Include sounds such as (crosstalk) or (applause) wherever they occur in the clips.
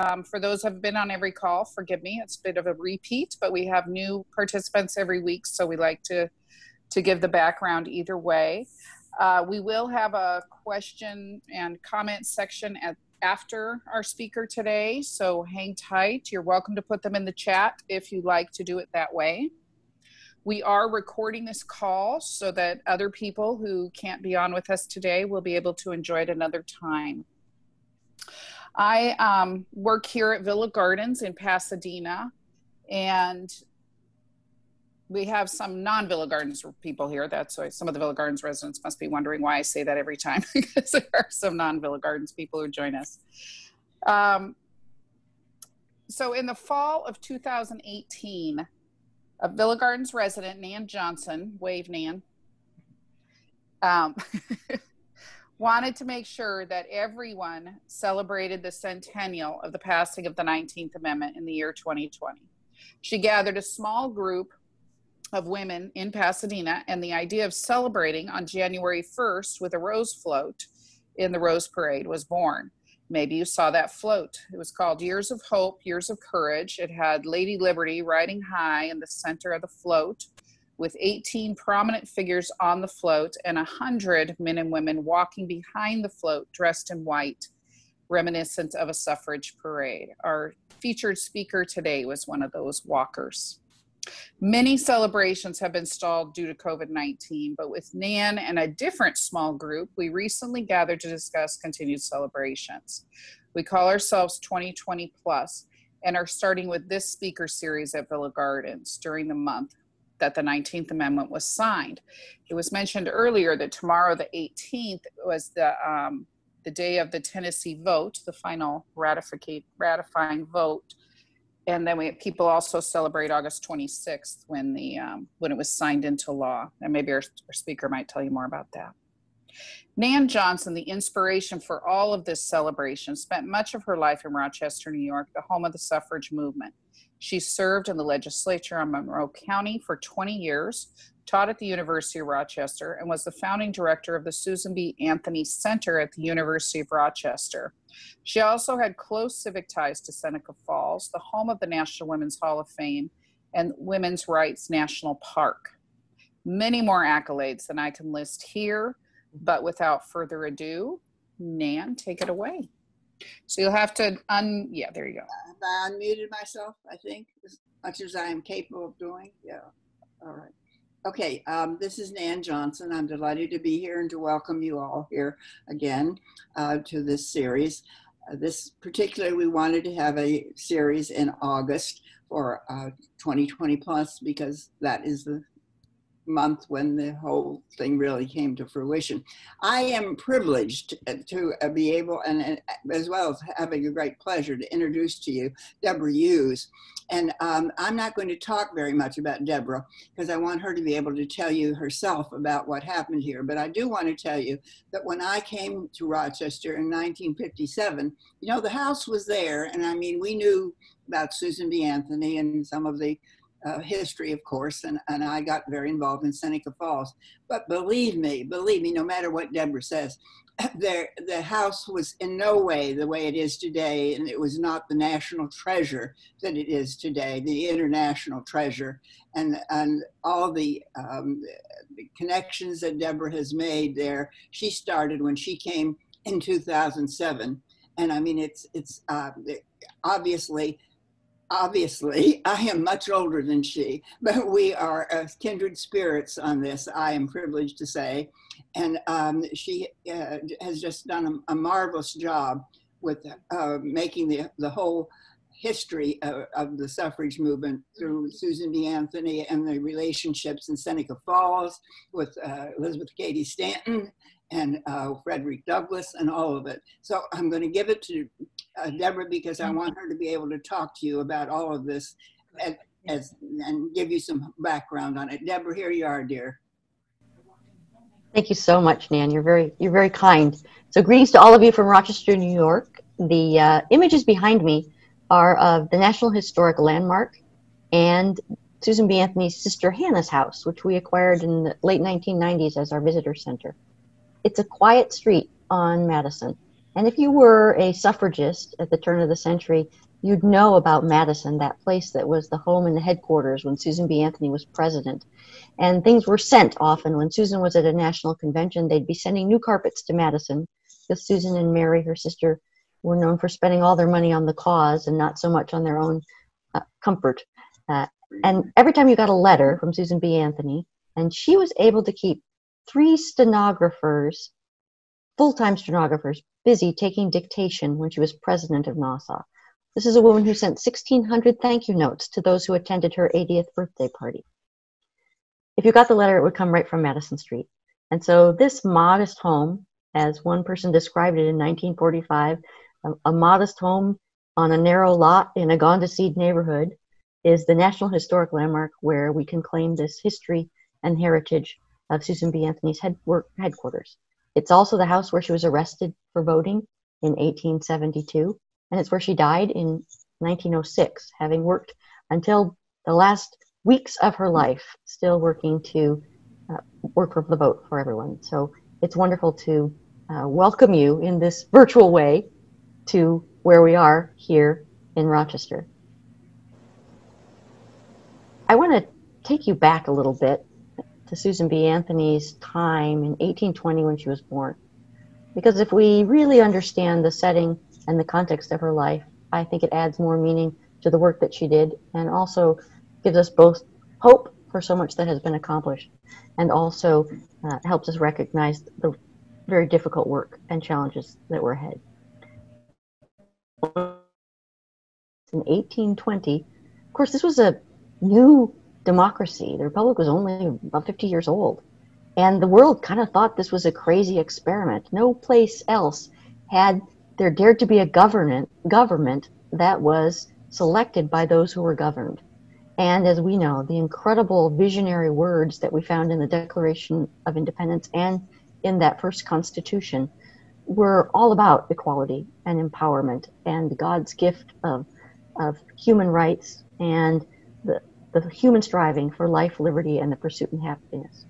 Um, for those who have been on every call, forgive me, it's a bit of a repeat, but we have new participants every week, so we like to to give the background either way. Uh, we will have a question and comment section at after our speaker today, so hang tight. You're welcome to put them in the chat if you'd like to do it that way. We are recording this call so that other people who can't be on with us today will be able to enjoy it another time. I um, work here at Villa Gardens in Pasadena, and we have some non-Villa Gardens people here. That's why some of the Villa Gardens residents must be wondering why I say that every time (laughs) because there are some non-Villa Gardens people who join us. Um, so in the fall of 2018, a Villa Gardens resident, Nan Johnson, wave Nan, um, (laughs) wanted to make sure that everyone celebrated the centennial of the passing of the 19th Amendment in the year 2020. She gathered a small group of women in Pasadena, and the idea of celebrating on January 1st with a rose float in the Rose Parade was born. Maybe you saw that float. It was called Years of Hope, Years of Courage. It had Lady Liberty riding high in the center of the float with 18 prominent figures on the float and 100 men and women walking behind the float dressed in white, reminiscent of a suffrage parade. Our featured speaker today was one of those walkers. Many celebrations have been stalled due to COVID 19, but with NAN and a different small group, we recently gathered to discuss continued celebrations. We call ourselves 2020 Plus and are starting with this speaker series at Villa Gardens during the month that the 19th Amendment was signed. It was mentioned earlier that tomorrow, the 18th, was the um, the day of the Tennessee vote, the final ratifying vote and then we people also celebrate August 26th when the um, when it was signed into law. And maybe our, our speaker might tell you more about that. Nan Johnson, the inspiration for all of this celebration, spent much of her life in Rochester, New York, the home of the suffrage movement. She served in the legislature on Monroe County for 20 years, taught at the University of Rochester, and was the founding director of the Susan B. Anthony Center at the University of Rochester. She also had close civic ties to Seneca Falls, the home of the National Women's Hall of Fame and Women's Rights National Park. Many more accolades than I can list here, but without further ado, Nan, take it away. So you'll have to un, yeah, there you go. I unmuted myself, I think, as much as I am capable of doing? Yeah, all right. Okay, um, this is Nan Johnson. I'm delighted to be here and to welcome you all here again uh, to this series. Uh, this particularly, we wanted to have a series in August for uh, 2020 plus because that is the month when the whole thing really came to fruition. I am privileged to uh, be able, and, as well as having a great pleasure to introduce to you Deborah Hughes. And um, I'm not going to talk very much about Deborah because I want her to be able to tell you herself about what happened here. But I do want to tell you that when I came to Rochester in 1957, you know, the house was there. And I mean, we knew about Susan B. Anthony and some of the uh, history, of course, and, and I got very involved in Seneca Falls. But believe me, believe me, no matter what Deborah says, (clears throat) there, the house was in no way the way it is today, and it was not the national treasure that it is today, the international treasure, and and all the, um, the connections that Deborah has made there. She started when she came in 2007, and I mean it's it's uh, obviously obviously, I am much older than she, but we are uh, kindred spirits on this, I am privileged to say. And um, she uh, has just done a, a marvelous job with uh, making the, the whole history of, of, the suffrage movement through Susan B. Anthony and the relationships in Seneca Falls with uh, Elizabeth Cady Stanton and uh, Frederick Douglass and all of it. So I'm going to give it to uh, Deborah because I want her to be able to talk to you about all of this and, as, and give you some background on it. Deborah, here you are, dear. Thank you so much, Nan. You're very you're very kind. So greetings to all of you from Rochester, New York. The uh, images behind me are of the National Historic Landmark and Susan B. Anthony's sister Hannah's house, which we acquired in the late 1990s as our visitor center. It's a quiet street on Madison. And if you were a suffragist at the turn of the century, you'd know about Madison, that place that was the home and the headquarters when Susan B. Anthony was president. And things were sent often. When Susan was at a national convention, they'd be sending new carpets to Madison because Susan and Mary, her sister, were known for spending all their money on the cause and not so much on their own uh, comfort. Uh, and every time you got a letter from Susan B. Anthony, and she was able to keep three stenographers, full time stenographers, busy taking dictation when she was president of NAWSA. This is a woman who sent 1,600 thank you notes to those who attended her 80th birthday party. If you got the letter, it would come right from Madison Street. And so, this modest home, as one person described it in 1945, a, um, a modest home on a narrow lot in a gone to seed neighborhood, is the National Historic Landmark where we can claim this history and heritage of Susan B. Anthony's head, work, headquarters. It's also the house where she was arrested for voting in 1872, and it's where she died in 1906, having worked until the last weeks of her life, still working to uh, work for the vote for everyone. So it's wonderful to uh, welcome you in this (laughs) virtual way to where we are here in Rochester. I want to take you back a little bit to Susan B. Anthony's time in 1820 when she was born. Because if we really understand the setting and the context of her life, I think it adds more meaning to the work that she did and also gives us both hope for so much that has been accomplished and also uh, helps us recognize the very difficult work and challenges that were ahead. In 1820, of course, this was a new democracy. The republic was only about 50 years old. And the world kind of thought this was a crazy experiment. No place else had there dared to be a government government that was selected by those who were governed. And as we know, the incredible visionary words that we found in the Declaration of Independence and in that first Constitution were all about equality and empowerment and God's gift of, of human rights and the, human striving for life, liberty, and the pursuit and happiness.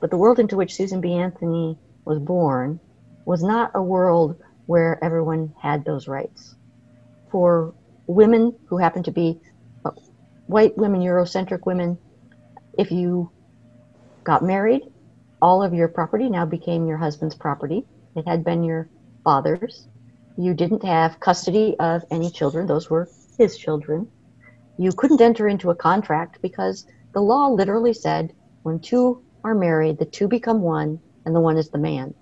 But the world into which Susan B. Anthony was born was not a world where everyone had those rights. For women who happened to be uh, white women, Eurocentric women, if you got married, all of your property now became your husband's property. It had been your father's. You didn't have custody of any children, those were his children you couldn't enter into a contract because the law literally said when two are married, the two become one, and the one is the man.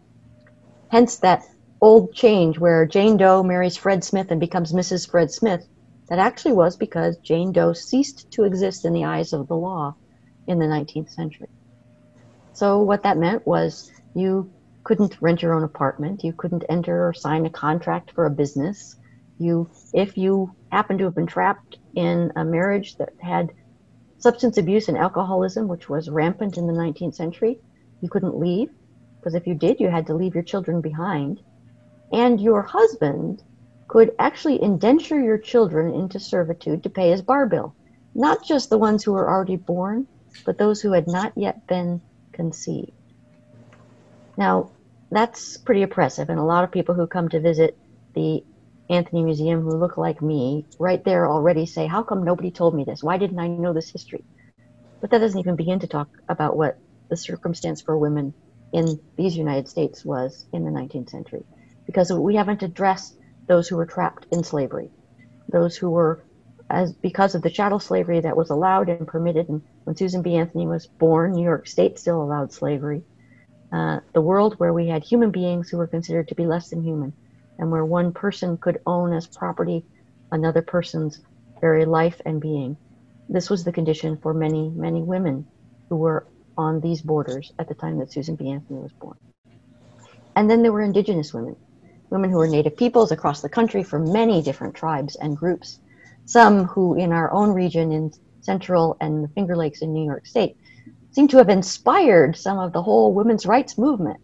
Hence that old change where Jane Doe marries Fred Smith and becomes Mrs. Fred Smith, that actually was because Jane Doe ceased to exist in the eyes of the law in the 19th century. So what that meant was you couldn't rent your own apartment, you couldn't enter or sign a contract for a business. You, if you happened to have been trapped in a marriage that had substance abuse and alcoholism, which was rampant in the 19th century. You couldn't leave because if you did, you had to leave your children behind. And your husband could actually indenture your children into servitude to pay his bar bill. Not just the ones who were already born, but those who had not yet been conceived. Now, that's pretty oppressive, and a lot of people who come to visit the Anthony Museum who look like me right there already say, How come nobody told me this? Why didn't I know this history? But that doesn't even begin to talk about what the circumstance for women in these United States was in the 19th century. Because we haven't addressed those who were trapped in slavery, those who were, as because of the chattel slavery that was allowed and permitted. And when Susan B. Anthony was born, New York State still allowed slavery. Uh, the world where we had human beings who were considered to be less than human and where one person could own as property another person's very life and being. This was the condition for many, many women who were on these borders at the time that Susan B. Anthony was born. And then there were indigenous women, women who were native peoples across the country from many different tribes and groups, some who in our own region in Central and the Finger Lakes in New York State seem to have inspired some of the whole women's rights movement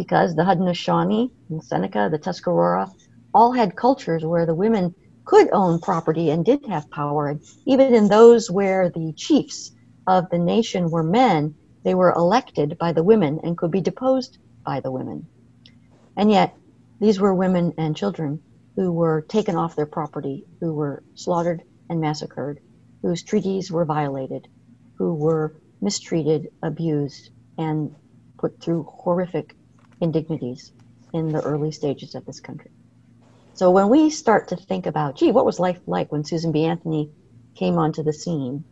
because the Haudenosaunee, the Seneca, the Tuscarora, all had cultures where the women could own property and did have power. And even in those where the chiefs of the nation were men, they were elected by the women and could be deposed by the women. And yet, these were women and children who were taken off their property, who were slaughtered and massacred, whose treaties were violated, who were mistreated, abused, and put through horrific indignities in the early stages of this country. So when we start to think about, gee, what was life like when Susan B. Anthony came onto the scene?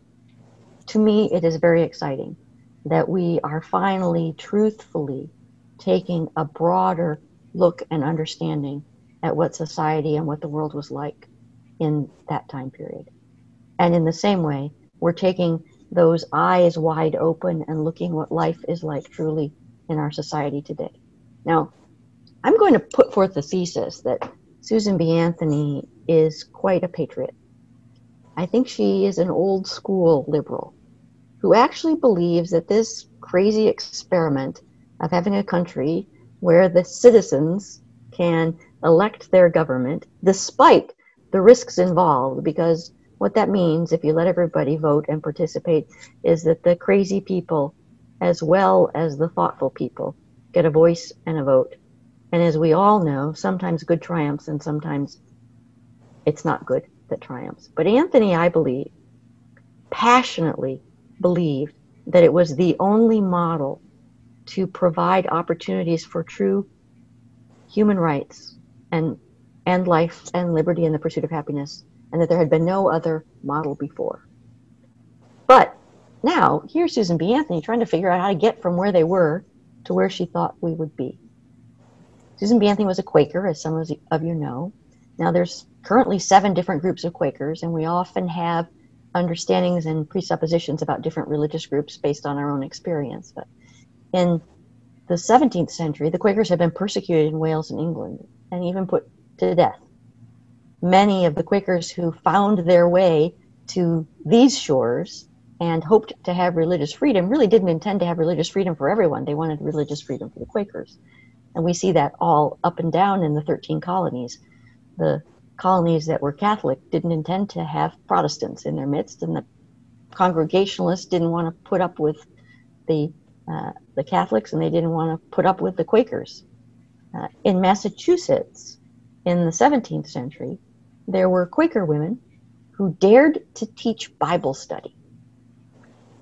To me, it is very exciting that we are finally truthfully taking a broader look and understanding at what society and what the world was like in that time period. And in the same way, we're taking those eyes wide open and looking what life is like truly in our society today. Now, I'm going to put forth the thesis that Susan B. Anthony is quite a patriot. I think she is an old school liberal who actually believes that this crazy experiment of having a country where the citizens can elect their government despite the risks involved because what that means if you let everybody vote and participate is that the crazy people as well as the thoughtful people get a voice and a vote. And as we all know sometimes good triumphs and sometimes it's not good that triumphs. But anthony i believe passionately believed that it was the only model to provide opportunities for true human rights and and life and liberty and the pursuit of happiness and that there had been no other model before. But now here's susan b. Anthony trying to figure out how to get from where they were to where she thought we would be. Susan b anthony was a quaker as some of you know. Now there's currently seven different groups of quakers and we often have understandings and presuppositions about different religious groups based on our own experience. But in the 17th century, the Quakers had been persecuted in Wales and England and even put to death. Many of the Quakers who found their way to these shores and hoped to have religious freedom really didn't intend to have religious freedom for everyone. They wanted religious freedom for the Quakers. And we see that all up and down in the 13 colonies. The colonies that were Catholic didn't intend to have Protestants in their midst, and the Congregationalists didn't want to put up with the uh, the Catholics and they didn't want to put up with the Quakers. Uh, in Massachusetts, in the 17th century, there were Quaker women who dared to teach Bible study.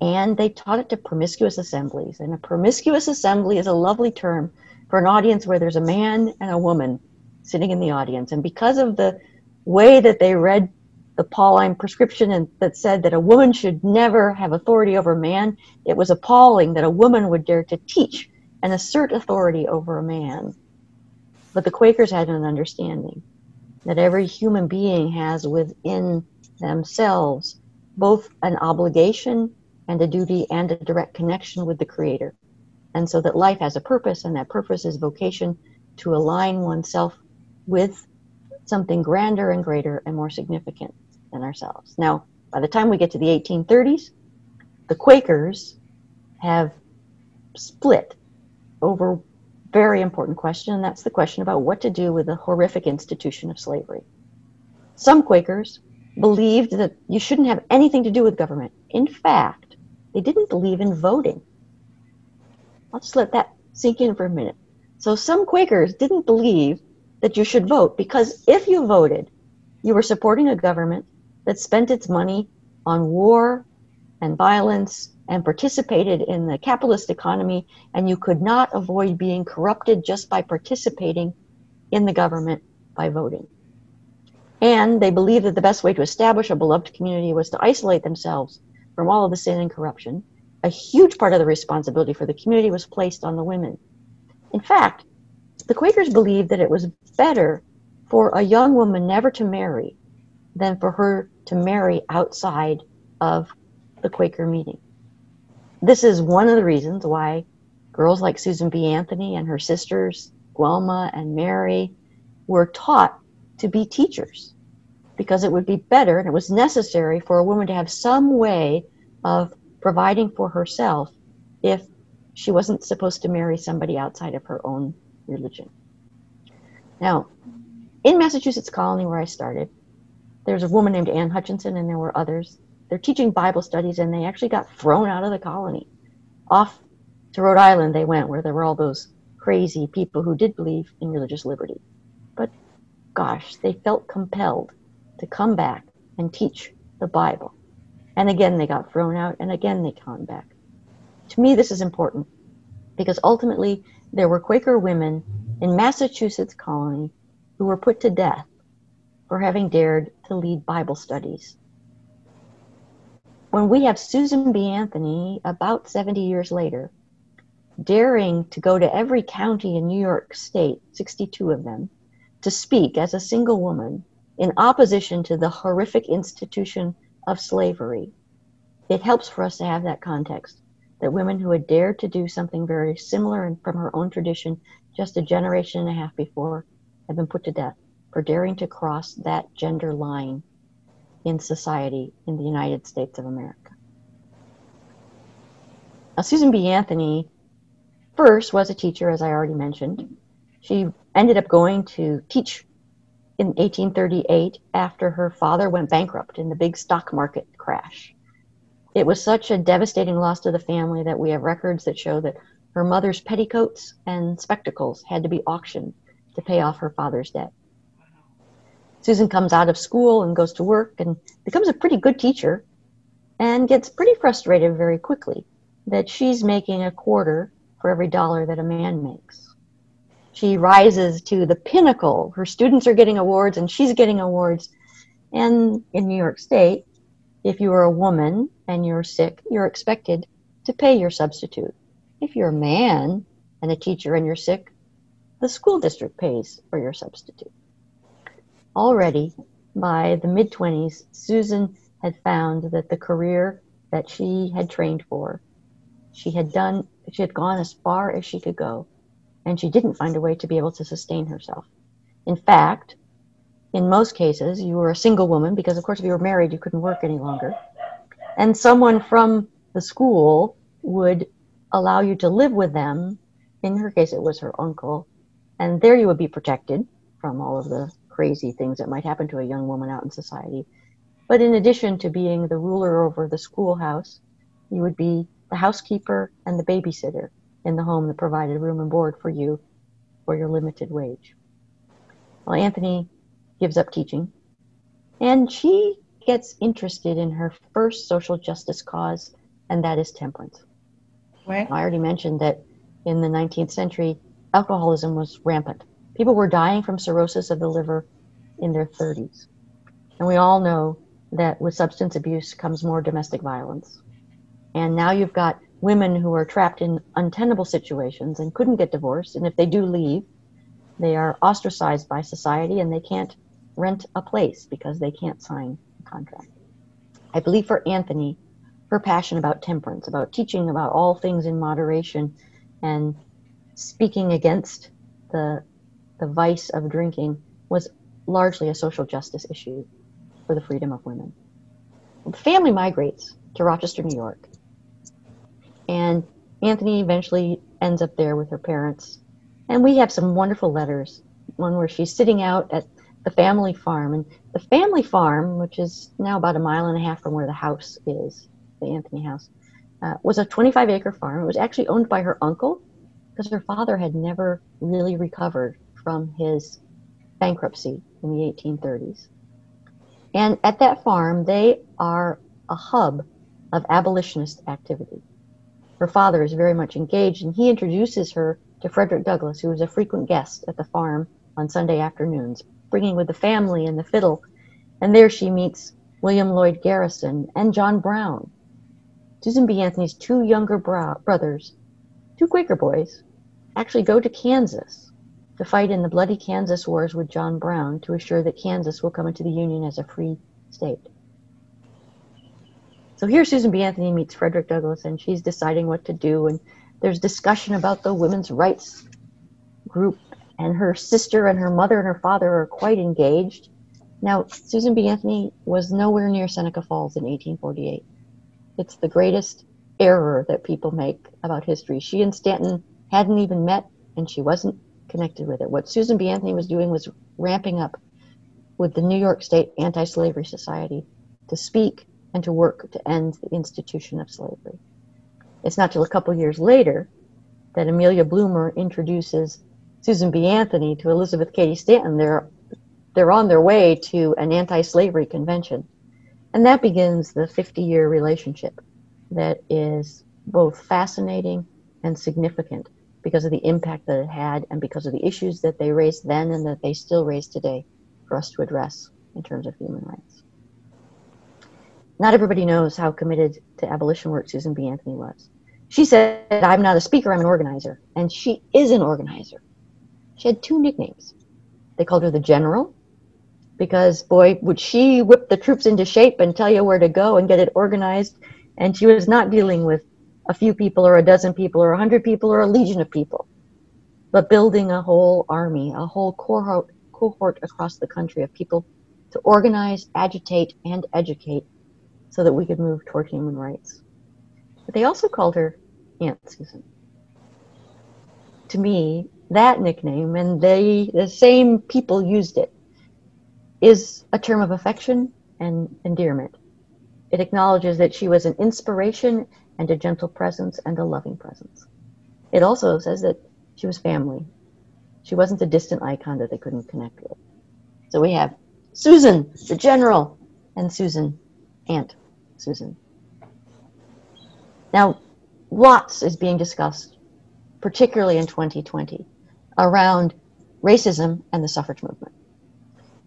And they taught it to promiscuous assemblies. And a promiscuous assembly is a lovely term for an audience where there's a man and a woman sitting in the audience. And because of the way that they read the Pauline prescription and, that said that a woman should never have authority over a man, it was appalling that a woman would dare to teach and assert authority over a man. But the Quakers had an understanding that every human being has within themselves both an obligation and a duty and a direct connection with the Creator. And so that life has a purpose, and that purpose is vocation to align oneself with something grander and greater and more significant than ourselves. Now, by the time we get to the 1830s, the Quakers have split over a very important question, and that's the question about what to do with the horrific institution of slavery. Some Quakers believed that you shouldn't have anything to do with government. In fact, they didn't believe in voting. I'll just let that sink in for a minute. So some Quakers didn't believe that you should vote because if you voted, you were supporting a government that spent its money on war and violence and participated in the capitalist economy, and you could not avoid being corrupted just by participating in the government by voting. And they believed that the best way to establish a beloved community was to isolate themselves from all of the sin and corruption. A huge part of the responsibility for the community was placed on the women. In fact, the Quakers believed that it was better for a young woman never to marry than for her to marry outside of the Quaker meeting. This is one of the reasons why girls like Susan B. Anthony and her sisters, Guelma and Mary, were taught to be teachers because it would be better and it was necessary for a woman to have some way of providing for herself if she wasn't supposed to marry somebody outside of her own religion. Now, in Massachusetts Colony, where I started, there's a woman named Anne Hutchinson, and there were others. They're teaching Bible studies, and they actually got thrown out of the colony. Off to Rhode Island they went, where there were all those crazy people who did believe in religious liberty. But gosh, they felt compelled to come back and teach the Bible. And again, they got thrown out, and again, they came back. To me, this is important because ultimately, there were Quaker women in Massachusetts colony who were put to death for having dared to lead Bible studies. When we have Susan B. Anthony, about 70 years later, daring to go to every county in New York State, 62 of them, to speak as a single woman in opposition to the horrific institution of slavery, it helps for us to have that context that women who had dared to do something very similar and from her own tradition just a generation and a half before had been put to death for daring to cross that gender line in society in the United States of America. Now, Susan B. Anthony first was a teacher, as I already mentioned. She ended up going to teach in 1838 after her father went bankrupt in the big stock market crash. It was such a devastating loss to the family that we have records that show that her mother's petticoats and spectacles had to be auctioned to pay off her father's debt. Susan comes out of school and goes to work and becomes a pretty good teacher and gets pretty frustrated very quickly that she's making a quarter for every dollar that a man makes. She rises to the pinnacle. Her students are getting awards and she's getting awards. And in New York State, if you are a woman and you're sick, you're expected to pay your substitute. If you're a man and a teacher and you're sick, the school district pays for your substitute. Already by the mid 20s, Susan had found that the career that she had trained for, she had done she had gone as far as she could go, and she didn't find a way to be able to sustain herself. In fact, in most cases, you were a single woman because, of course, if you were married, you couldn't work any longer. And someone from the school would allow you to live with them. In her case, it was her uncle. And there you would be protected from all of the crazy things that might happen to a young woman out in society. But in addition to being the ruler over the schoolhouse, you would be the housekeeper and the babysitter in the home that provided room and board for you for your limited wage. Well, Anthony gives up teaching and she gets interested in her first social justice cause, and that is temperance. Right. I already mentioned that in the 19th century, alcoholism was rampant. People were dying from cirrhosis of the liver in their 30s. And we all know that with substance abuse comes more domestic violence. And now you've got women who are trapped in untenable situations and couldn't get divorced. And if they do leave, they are ostracized by society and they can't rent a place because they can't sign a contract. I believe for Anthony, her passion about temperance, about teaching about all things in moderation and speaking against the, the vice of drinking was largely a social justice issue for the freedom of women. The family migrates to Rochester, New York, and Anthony eventually ends up there with her parents. And we have some wonderful letters. One where she's sitting out at the family farm. And the family farm, which is now about a mile and a half from where the house is, the Anthony house, uh, was a 25 acre farm. It was actually owned by her uncle because her father had never really recovered from his bankruptcy in the 1830s. And at that farm, they are a hub of abolitionist activity her father is very much engaged, and he introduces her to Frederick Douglass, who is a frequent guest at the farm on Sunday afternoons, bringing with the family and the fiddle. And there she meets William Lloyd Garrison and John Brown. Susan B. Anthony's two younger bro- brothers, two Quaker boys, actually go to Kansas to fight in the bloody Kansas Wars with John Brown to assure that Kansas will come into the Union as a free state. So here Susan B. Anthony meets Frederick Douglass and she's deciding what to do. And there's discussion about the women's rights group. And her sister and her mother and her father are quite engaged. Now, Susan B. Anthony was nowhere near Seneca Falls in 1848. It's the greatest error that people make about history. She and Stanton hadn't even met and she wasn't connected with it. What Susan B. Anthony was doing was ramping up with the New York State Anti Slavery Society to speak and to work to end the institution of slavery. It's not till a couple years later that Amelia Bloomer introduces Susan B. Anthony to Elizabeth Cady Stanton. They're they're on their way to an anti-slavery convention. And that begins the 50-year relationship that is both fascinating and significant because of the impact that it had and because of the issues that they raised then and that they still raise today for us to address in terms of human rights. Not everybody knows how committed to abolition work Susan B. Anthony was. She said, I'm not a speaker, I'm an organizer. And she is an organizer. She had two nicknames. They called her the General, because boy, would she whip the troops into shape and tell you where to go and get it organized. And she was not dealing with a few people or a dozen people or a hundred people or a legion of people, but building a whole army, a whole cohort, cohort across the country of people to organize, agitate, and educate so that we could move toward human rights. But they also called her Aunt Susan. To me, that nickname, and they, the same people used it, is a term of affection and endearment. It acknowledges that she was an inspiration and a gentle presence and a loving presence. It also says that she was family. She wasn't a distant icon that they couldn't connect with. So we have Susan, the general, and Susan, Aunt Susan. Now, lots is being discussed, particularly in 2020, around racism and the suffrage movement.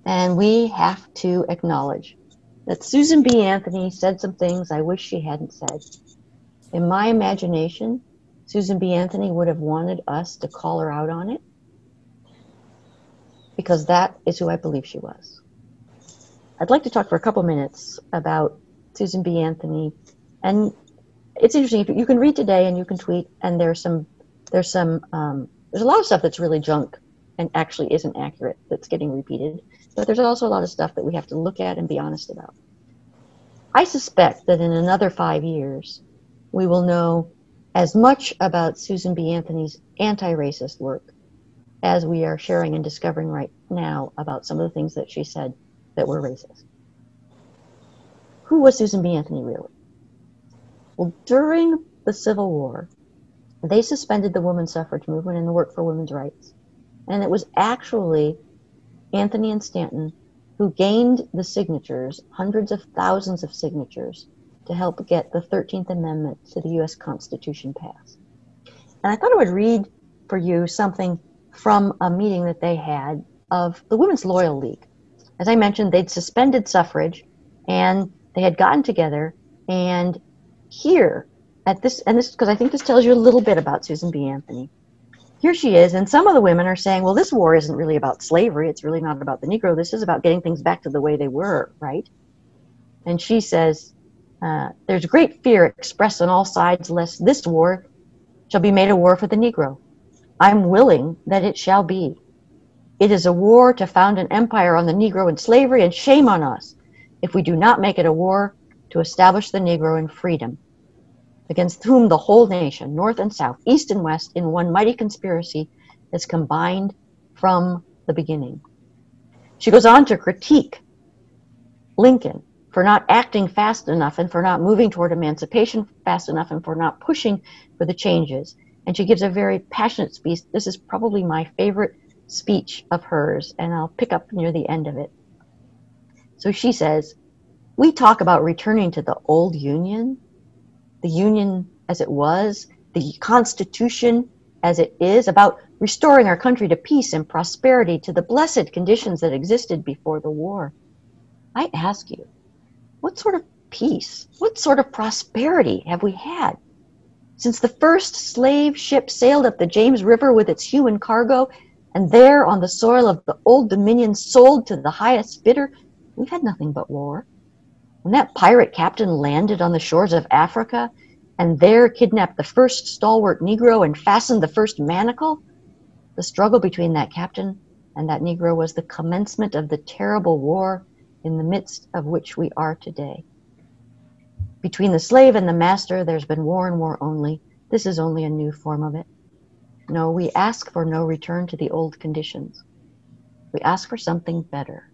And we have to acknowledge that Susan B. Anthony said some things I wish she hadn't said. In my imagination, Susan B. Anthony would have wanted us to call her out on it because that is who I believe she was. I'd like to talk for a couple minutes about Susan B. Anthony, and it's interesting. You can read today and you can tweet, and there's some there's some um, there's a lot of stuff that's really junk and actually isn't accurate that's getting repeated. But there's also a lot of stuff that we have to look at and be honest about. I suspect that in another five years, we will know as much about Susan B. Anthony's anti racist work as we are sharing and discovering right now about some of the things that she said that were racist. Who was Susan B. Anthony really? Well, during the Civil War, they suspended the women's suffrage movement and the work for women's rights. And it was actually Anthony and Stanton who gained the signatures, hundreds of thousands of signatures, to help get the 13th Amendment to the U.S. Constitution passed. And I thought I would read for you something from a meeting that they had of the Women's Loyal League. As I mentioned, they'd suspended suffrage and they had gotten together and here at this, and this, because I think this tells you a little bit about Susan B. Anthony. Here she is, and some of the women are saying, well, this war isn't really about slavery. It's really not about the Negro. This is about getting things back to the way they were, right? And she says, uh, there's great fear expressed on all sides lest this war shall be made a war for the Negro. I'm willing that it shall be. It is a war to found an empire on the Negro and slavery, and shame on us if we do not make it a war to establish the Negro in freedom, against whom the whole nation, North and South, East and West, in one mighty conspiracy, is combined from the beginning. She goes on to critique Lincoln for not acting fast enough and for not moving toward emancipation fast enough and for not pushing for the changes. And she gives a very passionate speech. This is probably my favorite speech of hers, and I'll pick up near the end of it. So she says, We talk about returning to the old Union, the Union as it was, the Constitution as it is, about restoring our country to peace and prosperity, to the blessed conditions that existed before the war. I ask you, what sort of peace, what sort of prosperity have we had? Since the first slave ship sailed up the James River with its human cargo, and there on the soil of the old dominion sold to the highest bidder, we've had nothing but war. When that pirate captain landed on the shores of Africa and there kidnapped the first stalwart Negro and fastened the first manacle, the struggle between that captain and that Negro was the commencement of the terrible war in the midst of which we are today. Between the slave and the master, there's been war and war only. This is only a new form of it. No, we ask for no return to the old conditions. We ask for something better.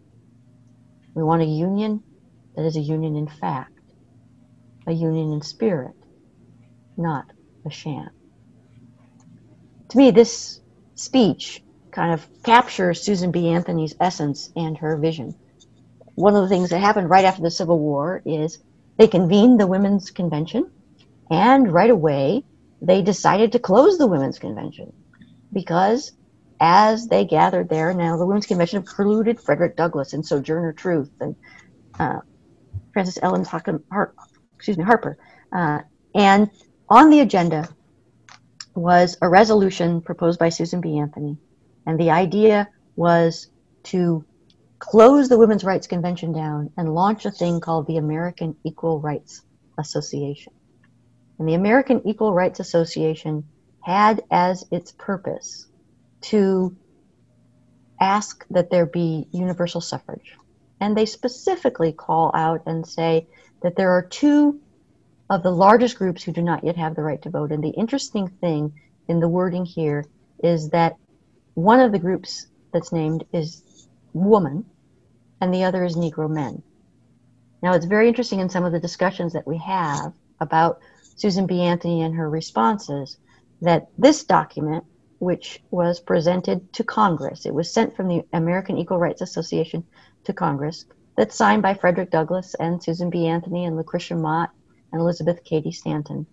We want a union that is a union in fact, a union in spirit, not a sham. To me, this speech kind of captures Susan B. Anthony's essence and her vision. One of the things that happened right after the Civil War is they convened the Women's Convention, and right away they decided to close the Women's Convention because as they gathered there, now the Women's Convention included Frederick Douglass and Sojourner Truth and uh, Frances Ellen Har- excuse me, Harper. Uh, and on the agenda was a resolution proposed by Susan B. Anthony. And the idea was to close the Women's Rights Convention down and launch a thing called the American Equal Rights Association. And the American Equal Rights Association had as its purpose to ask that there be universal suffrage. And they specifically call out and say that there are two of the largest groups who do not yet have the right to vote. And the interesting thing in the wording here is that one of the groups that's named is woman, and the other is Negro men. Now, it's very interesting in some of the discussions that we have about Susan B. Anthony and her responses that this document, which was presented to Congress, it was sent from the American Equal Rights Association to Congress, that's signed by Frederick Douglass and Susan B. Anthony and Lucretia Mott and Elizabeth Cady Stanton.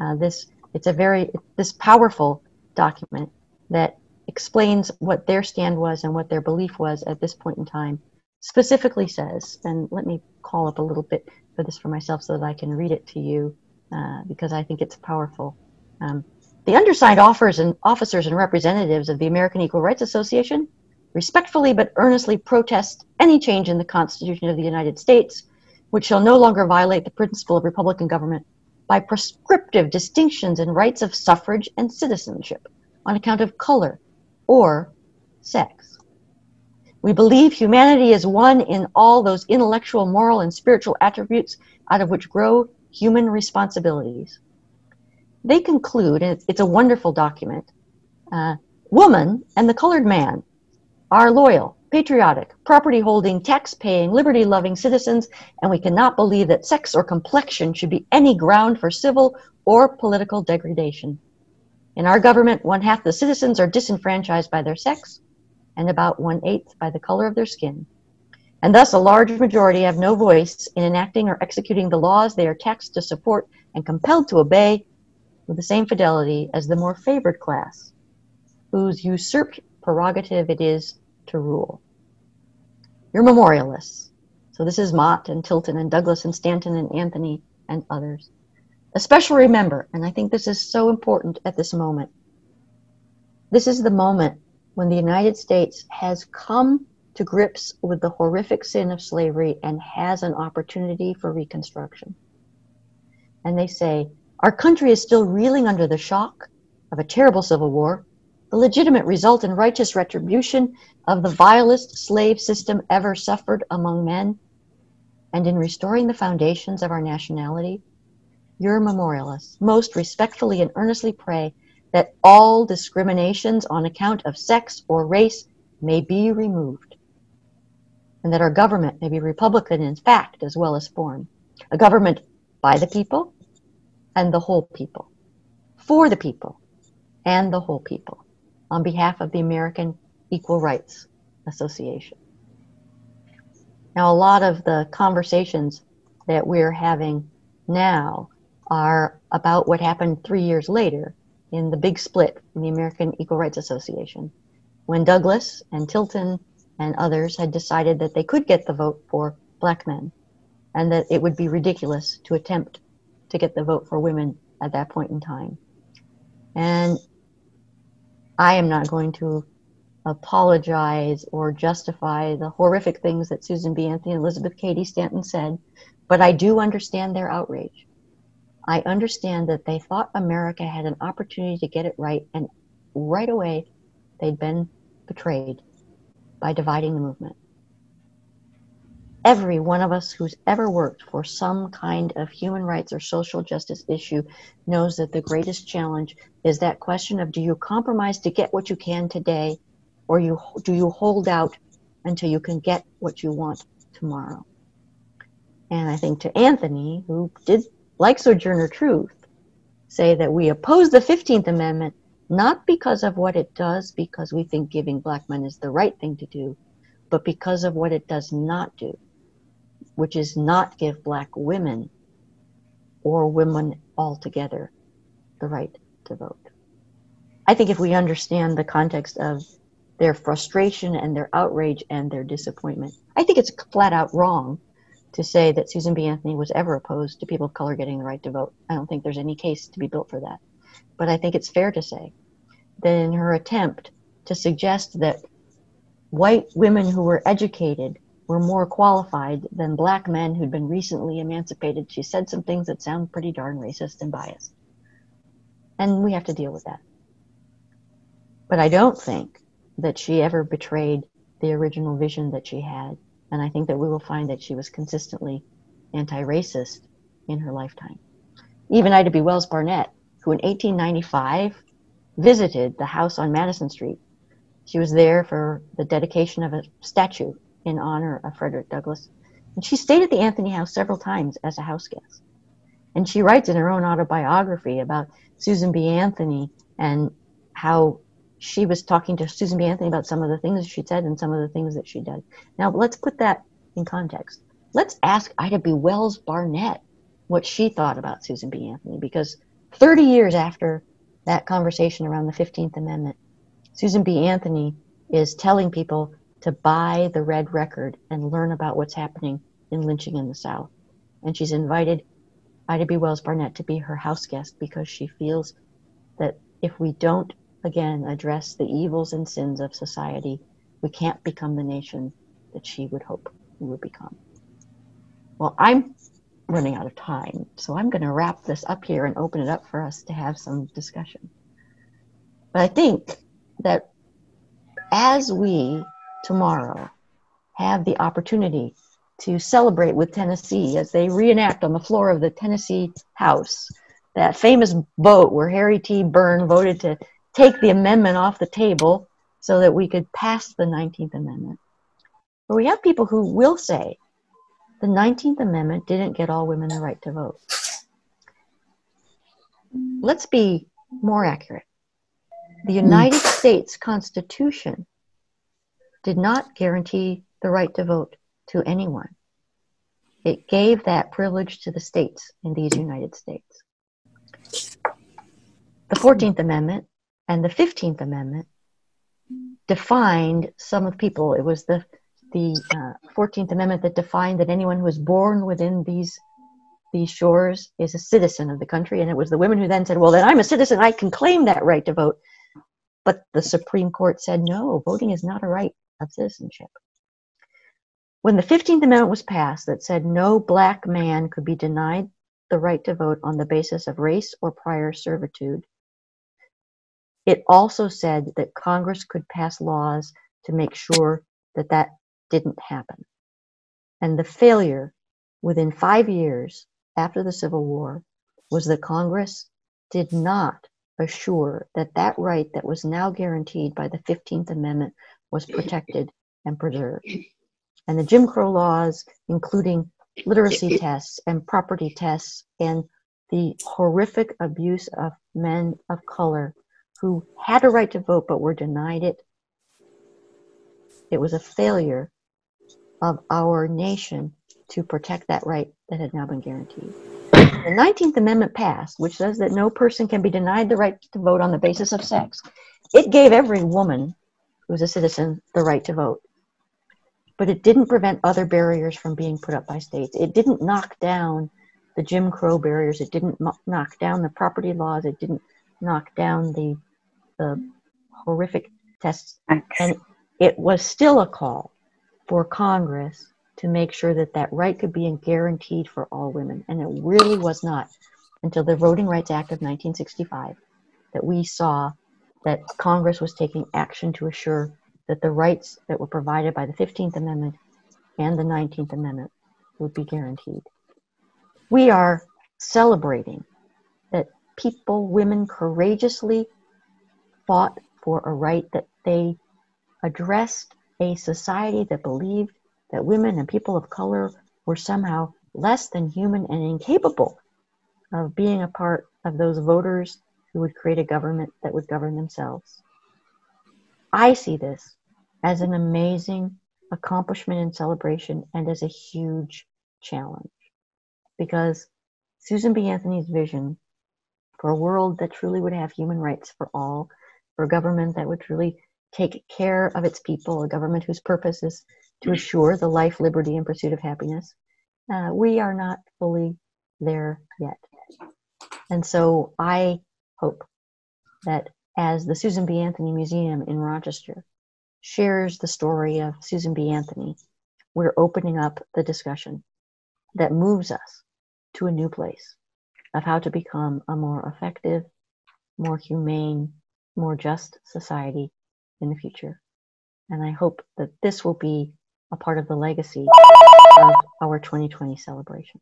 Uh, this it's a very this powerful document that explains what their stand was and what their belief was at this point in time. Specifically says, and let me call up a little bit for this for myself so that I can read it to you uh, because I think it's powerful. Um, the undersigned and officers and representatives of the American Equal Rights Association respectfully but earnestly protest any change in the Constitution of the United States which shall no longer violate the principle of Republican government by prescriptive distinctions in rights of suffrage and citizenship on account of color or sex. We believe humanity is one in all those intellectual, moral, and spiritual attributes out of which grow human responsibilities. They conclude, and it's a wonderful document uh, woman and the colored man are loyal, patriotic, property holding, tax paying, liberty loving citizens, and we cannot believe that sex or complexion should be any ground for civil or political degradation. In our government, one half the citizens are disenfranchised by their sex, and about one eighth by the color of their skin. And thus, a large majority have no voice in enacting or executing the laws they are taxed to support and compelled to obey with the same fidelity as the more favored class, whose usurped prerogative it is to rule. Your memorialists. So this is Mott and Tilton and Douglass and Stanton and Anthony and others. Especially remember, and I think this is so important at this moment, this is the moment when the United States has come to grips with the horrific sin of slavery and has an opportunity for reconstruction. And they say, Our country is still reeling under the shock of a terrible civil war, the legitimate result and righteous retribution of the vilest slave system ever suffered among men, and in restoring the foundations of our nationality, your memorialists most respectfully and earnestly pray that all discriminations on account of sex or race may be removed, and that our government may be Republican in fact as well as form, a government by the people and the whole people, for the people and the whole people, on behalf of the American Equal Rights Association. Now, a lot of the conversations that we're having now are about what happened three years later in the big split in the American Equal Rights Association, when Douglass and Tilton and others had decided that they could get the vote for black men and that it would be ridiculous to attempt to get the vote for women at that point in time. And I am not going to apologize or justify the horrific things that Susan B. Anthony and Elizabeth Cady Stanton said, but I do understand their outrage. I understand that they thought America had an opportunity to get it right, and right away they'd been betrayed by dividing the movement. Every one of us who's ever worked for some kind of human rights or social justice issue knows that the greatest challenge is that question of do you compromise to get what you can today or you do you hold out until you can get what you want tomorrow? And I think to Anthony, who did, like Sojourner Truth, say that we oppose the 15th Amendment not because of what it does, because we think giving black men is the right thing to do, but because of what it does not do, which is not give black women or women altogether the right to vote. I think if we understand the context of their frustration and their outrage and their disappointment, I think it's flat out wrong to say that Susan B. Anthony was ever opposed to people of color getting the right to vote. I don't think there's any case to be built for that. But I think it's fair to say that in her attempt to suggest that white women who were educated were more qualified than black men who'd been recently emancipated, she said some things that sound pretty darn racist and biased. And we have to deal with that. But I don't think that she ever betrayed the original vision that she had and I think that we will find that she was consistently anti racist in her lifetime. Even Ida B. Wells Barnett, who in 1895 visited the house on Madison Street, she was there for the dedication of a statue in honor of Frederick Douglass. And she stayed at the Anthony House several times as a house guest. And she writes in her own autobiography about Susan B. Anthony and how she was talking to Susan B. Anthony about some of the things she said and some of the things that she did. Now, let's put that in context. Let's ask Ida B. Wells Barnett what she thought about Susan B. Anthony, because 30 years after that conversation around the 15th Amendment, Susan B. Anthony is telling people to buy the red record and learn about what's happening in lynching in the South. And she's invited Ida B. Wells Barnett to be her house guest because she feels that if we don't again address the evils and sins of society, we can't become the nation that she would hope we would become. Well, I'm running out of time, so I'm going to wrap this up here and open it up for us to have some discussion. But I think that as we tomorrow have the opportunity to celebrate with Tennessee as they reenact on the floor of the Tennessee House that famous vote where Harry T. Burn voted to take the amendment off the table so that we could pass the 19th Amendment. But we have people who will say the 19th Amendment didn't get all women the right to vote. Let's be more accurate. The United States Constitution did not guarantee the right to vote to anyone. It gave that privilege to the states in these United States. The 14th Amendment and the 15th Amendment defined some of people. It was the the uh, 14th Amendment that defined that anyone who was born within these these shores is a citizen of the country, and it was the women who then said, "Well, then I'm a citizen. I can claim that right to vote." But the Supreme Court said, "No, voting is not a right of citizenship." When the 15th Amendment was passed, that said no black man could be denied the right to vote on the basis of race or prior servitude, it also said that Congress could pass laws to make sure that that didn't happen. And the failure within five years after the Civil War was that Congress did not assure that that right that was now guaranteed by the 15th Amendment was (laughs) protected and preserved. And the Jim Crow laws, including literacy (laughs) tests and property tests and the horrific abuse of men of color who had a right to vote but were denied it. It was a failure of our nation to protect that right that had now been guaranteed. The 19th Amendment passed, which says that no person can be denied the right to vote on the basis of sex. It gave every woman was a citizen the right to vote. But it didn't prevent other barriers from being put up by states. It didn't knock down the Jim Crow barriers. It didn't knock down the property laws. It didn't knock down the the horrific tests. And it was still a call for Congress to make sure that that right could be guaranteed for all women. And it really was not until the Voting Rights Act of 1965 that we saw that Congress was taking action to assure that the rights that were provided by the 15th Amendment and the 19th Amendment would be guaranteed. We are celebrating that people, women courageously fought for a right that they addressed a society that believed that women and people of color were somehow less than human and incapable of being a part of those voters who would create a government that would govern themselves. I see this as an amazing accomplishment and celebration and as a huge challenge because Susan B. Anthony's vision for a world that truly would have human rights for all, for a government that would truly take care of its people, a government whose purpose is to assure the life, liberty, and pursuit of happiness. Uh, we are not fully there yet. And so I hope that as the Susan B. Anthony Museum in Rochester shares the story of Susan B. Anthony, we're opening up the discussion that moves us to a new place of how to become a more effective, more humane, more just society in the future. And I hope that this will be a part of the legacy of our 2020 celebration.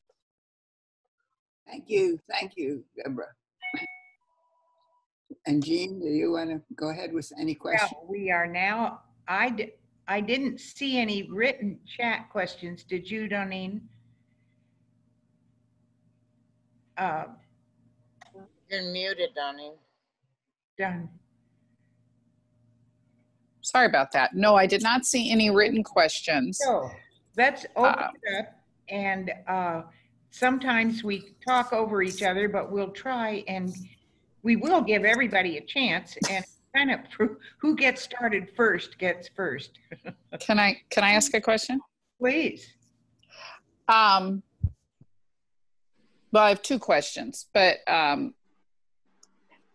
Thank you. Thank you, Deborah. And Jean, do you want to go ahead with any questions? Yeah, we are now, I, d- I didn't see any written chat questions. Did you, Donine? Uh, You're muted, Donnie. done. Sorry about that. No, I did not see any written questions. So let's open Uh, it up and uh, sometimes we talk over each other, but we'll try and we will give everybody a chance and kind of who gets started first gets first. (laughs) Can I, can I ask a question? Please. Um, well, I have two questions, but um,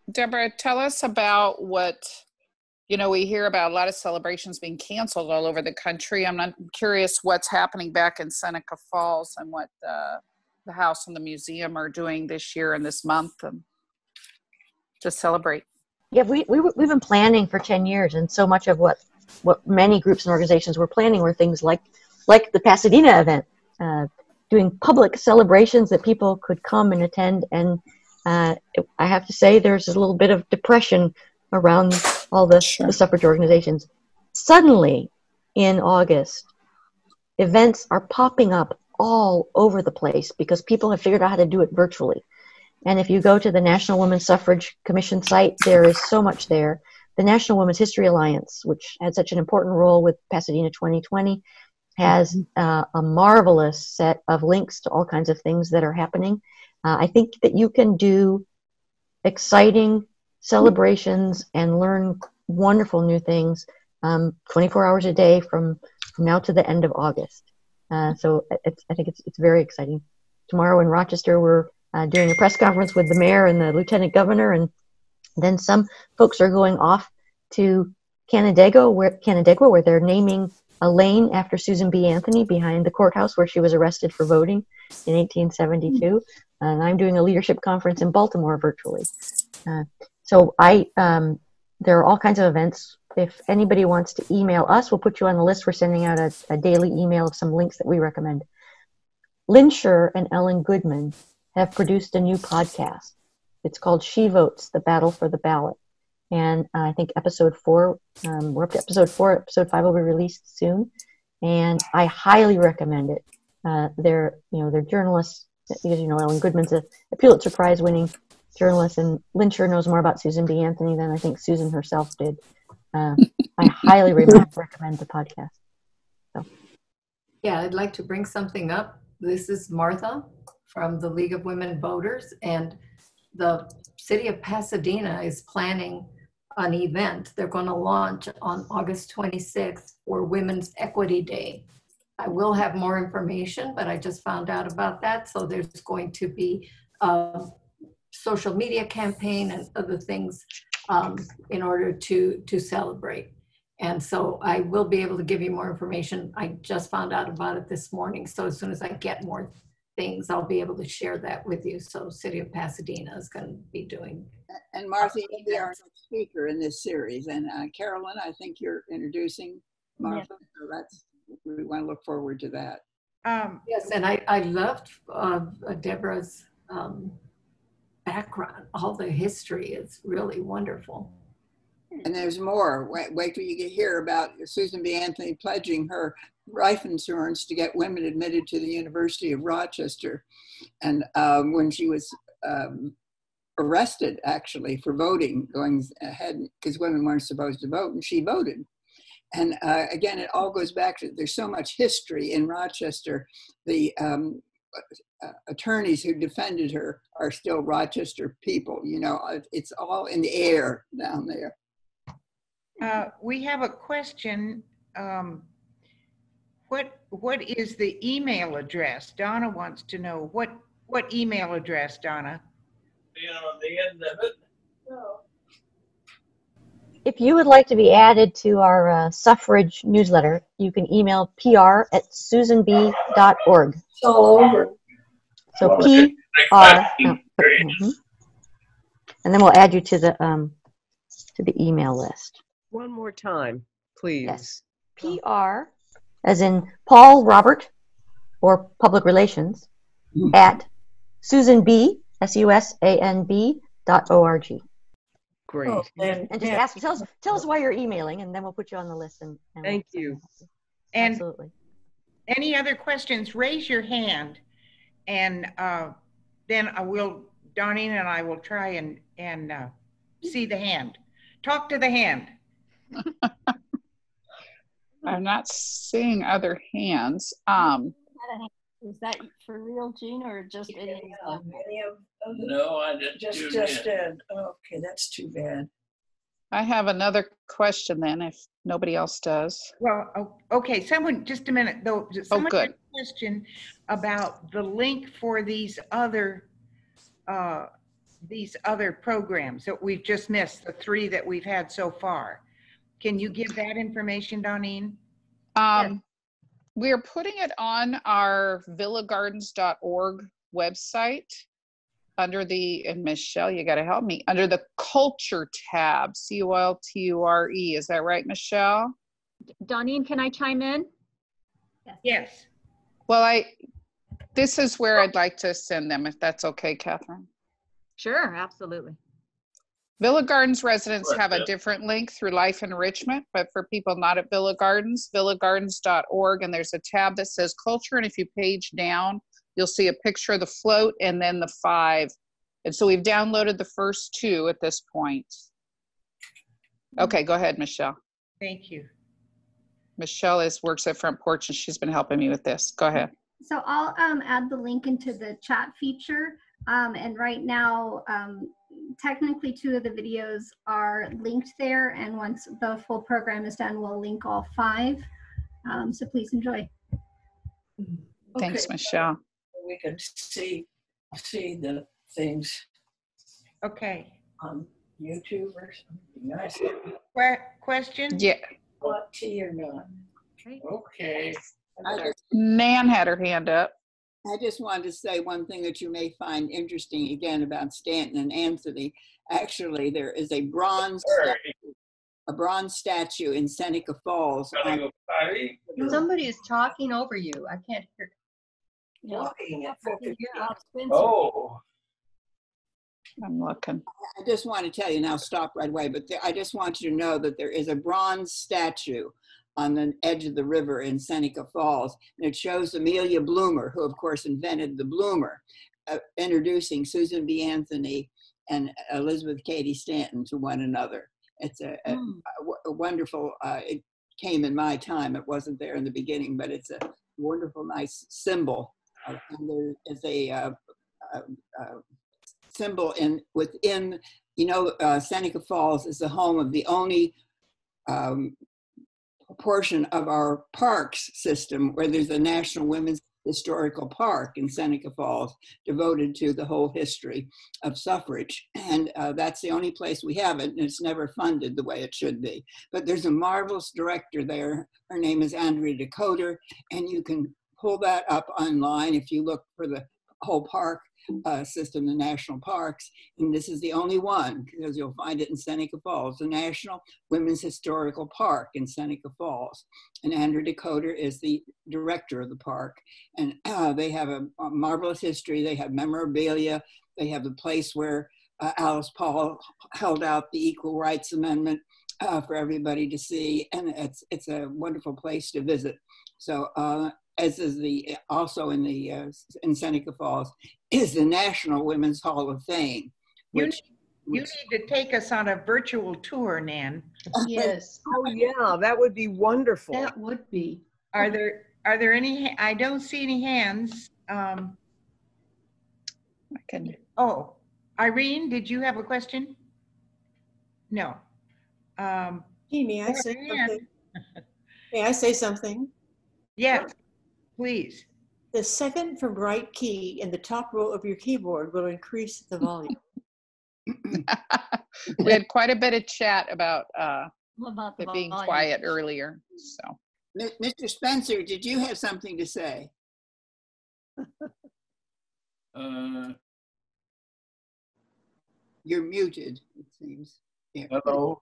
Deborah, tell us about what, you know, we hear about a lot of celebrations being canceled all over the country. I'm not curious what's happening back in Seneca Falls and what uh, the house and the museum are doing this year and this month um, to celebrate. Yeah, we, we, we've been planning for 10 years, and so much of what, what many groups and organizations were planning were things like, like the Pasadena event, uh, doing public celebrations that people could come and attend. And uh, I have to say, there's a little bit of depression around all the, Sure. the suffrage organizations. Suddenly, in August, events are popping up all over the place because people have figured out how to do it virtually. And if you go to the National Women's Suffrage Commission site, there is so much there. The National Women's History Alliance, which had such an important role with Pasadena 2020, has uh, a marvelous set of links to all kinds of things that are happening. Uh, I think that you can do exciting celebrations and learn wonderful new things um, 24 hours a day from, from now to the end of August. Uh, so it's, I think it's, it's very exciting. Tomorrow in Rochester, we're uh, doing a press conference with the mayor and the lieutenant governor, and then some folks are going off to Canandaigua, where Canandaigua, where they're naming a lane after Susan B. Anthony behind the courthouse where she was arrested for voting in 1872. And I'm doing a leadership conference in Baltimore virtually. Uh, so I, um, there are all kinds of events. If anybody wants to email us, we'll put you on the list. We're sending out a, a daily email of some links that we recommend. Lynn Sherr and Ellen Goodman have produced a new podcast. It's called She Votes: The Battle for the Ballot, and uh, I think episode four, um, we're up to episode four. Episode five will be released soon, and I highly recommend it. Uh, they're, you know, they're journalists. Because you know, Ellen Goodman's a, a Pulitzer Prize winning journalist, and Lynn Sherr knows more about Susan B. Anthony than I think Susan herself did. Uh, I highly re- (laughs) recommend the podcast. Yeah, I'd like to bring something up. This is Martha from the League of Women Voters, and the city of Pasadena is planning an event they're going to launch on August 26th for Women's Equity Day. I will have more information, but I just found out about that. So there's going to be a social media campaign and other things um, in order to to celebrate. And so I will be able to give you more information. I just found out about it this morning. So as soon as I get more things, I'll be able to share that with you. So City of Pasadena is going to be doing. And Martha, you'll be our next speaker in this series. And uh, Carolyn, I think you're introducing Martha. So that's, we want to look forward to that. Um, Yes, and I, I loved uh, Deborah's um, background. All the history is really wonderful. And there's more. Wait, wait till you get hear about Susan B. Anthony pledging her insurance to get women admitted to the University of Rochester. And um, when she was um, arrested actually for voting, going ahead because women weren't supposed to vote, and she voted. And uh, again, it all goes back to there's so much history in Rochester. The um, uh, attorneys who defended her are still Rochester people. You know, uh, it's all in the air down there. Uh, we have a question. Um, what what is the email address? Donna wants to know what what email address, Donna? on the end of it. If you would like to be added to our uh, suffrage newsletter, you can email pr at susanb.org. It's all over. So P R, Thank you. no, mhm. and then we'll add you to the um, to the email list. One more time, please. Yes. PR, as in Paul Robert, or Public Relations, at Susan B, S U S A N B dot O R G. Great. Oh, and, And just yeah, ask, tell us, tell us why you're emailing, and then we'll put you on the list. And, and we'll Thank you. it out to And Absolutely. any other questions, raise your hand. And uh, then I will, Donnie and I will try and, and uh, see the hand. Talk to the hand. (laughs) I'm not seeing other hands. Um, Is that for real, Gene, or just any example? Any of- of No, I didn't Just, do just that. Ed. Okay, that's too bad. I have another question then, if nobody else does. Well, o- okay, someone, just a minute, though. Someone had good. a Question about the link for these other, uh, these other programs that we've just missed, the three that we've had so far. Can you give that information, Donine? Um, we are putting it on our villagardens.org website under the, and Michelle, you got to help me, under the culture tab, C O L T U R E. Is that right, Michelle? Donine, can I chime in? Yes. Well, I, this is where I'd like to send them, if that's okay, Catherine. Sure, absolutely. Villa Gardens residents Right, have a different link through Life Enrichment, but for people not at Villa Gardens, villagardens.org, and there's a tab that says Culture, and if you page down, you'll see a picture of the float and then the five. And so we've downloaded the first two at this point. Okay, go ahead, Michelle. Thank you. Michelle is works at Front Porch, and she's been helping me with this. Go ahead. So I'll um, add the link into the chat feature. Um, and right now, um, technically two of the videos are linked there. And once the full program is done, we'll link all five. Um, so please enjoy. Thanks, Okay, Michelle. We can see, see the things Okay. on YouTube or something. Nice. Que- Question? Yeah, What tea or not? Okay. I just, Nan had her hand up. I just wanted to say one thing that you may find interesting again about Stanton and Anthony. Actually, there is a bronze, Sorry. a bronze statue in Seneca Falls. On- Somebody is talking over you. I can't hear. Walking at fifty. Bob Spencer. Oh, I'm looking. I just want to tell you, and I'll stop right away, but there, I just want you to know that there is a bronze statue on the edge of the river in Seneca Falls, and it shows Amelia Bloomer, who of course invented the bloomer, uh, introducing Susan B. Anthony and Elizabeth Cady Stanton to one another. It's a, a, Hmm. a wonderful, uh, it came in my time. It wasn't there in the beginning, but it's a wonderful, nice symbol. Uh, and there is a uh, uh, uh, symbol in within you know uh, seneca falls is the home of the only um, portion of our parks system where there's a national women's historical park in seneca falls devoted to the whole history of suffrage. And uh, that's the only place we have it and it's never funded the way it should be. But there's a marvelous director there. Her name is andrea DeKoter and you can pull that up online if you look for the whole park uh, system, the national parks, and this is the only one because you'll find it in Seneca Falls, the National Women's Historical Park in Seneca Falls. And Andrew DeKoter is the director of the park, and uh, they have a, a marvelous history. They have memorabilia. They have the place where uh, Alice Paul held out the Equal Rights Amendment uh, for everybody to see, and it's it's a wonderful place to visit. So. As is the also in the uh, in Seneca Falls is the National Women's Hall of Fame. You, which, you need to take us on a virtual tour, Nan. Yes, Oh, yeah, that would be wonderful. that would be. Are there, are there any, I don't see any hands. Um, I can, oh, Irene, did you have a question? No. Um, Gee, may I say something? May I say something? yes, please. The second from right key in the top row of your keyboard will increase the volume. (laughs) we had quite a bit of chat about uh, about the it being volume? quiet earlier. So Mr. Spencer, did you have something to say? (laughs) Uh, You're muted, it seems. Yeah. hello.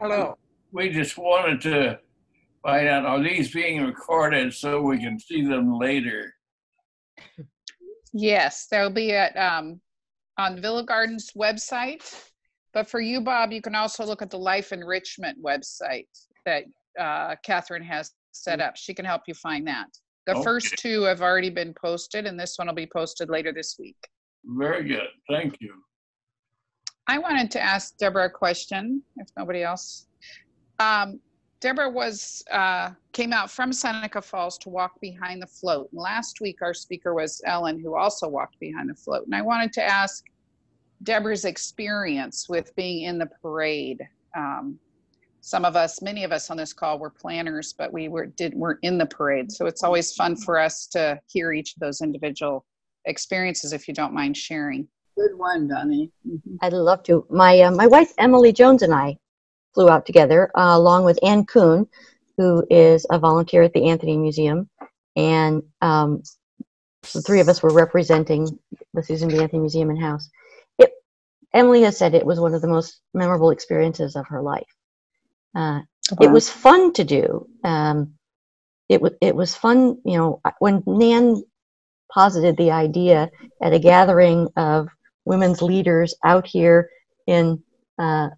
Hello. We just wanted to find out, are these being recorded so we can see them later? yes, they'll be at um, on Villa Gardens website. But for you, Bob, you can also look at the Life Enrichment website that uh, Catherine has set up. She can help you find that. The Okay. first two have already been posted, and this one will be posted later this week. Very good, thank you. I wanted to ask Deborah a question, if nobody else. Um, Deborah was uh, came out from Seneca Falls to walk behind the float. And last week, our speaker was Ellen, who also walked behind the float. And I wanted to ask Deborah's experience with being in the parade. Um, some of us, many of us on this call, were planners, but we were did weren't in the parade. So it's always fun for us to hear each of those individual experiences. If you don't mind sharing. Good one, Donnie. Mhm. I'd love to. My uh, my wife Emily Jones and I flew out together, uh, along with Ann Kuhn, who is a volunteer at the Anthony Museum, and um, the three of us were representing the Susan B. Anthony Museum and House. It, Emily has said it was one of the most memorable experiences of her life. Uh, It was fun to do. Um, it was it was fun. You know, when Nan posited the idea at a gathering of women's leaders out here in uh,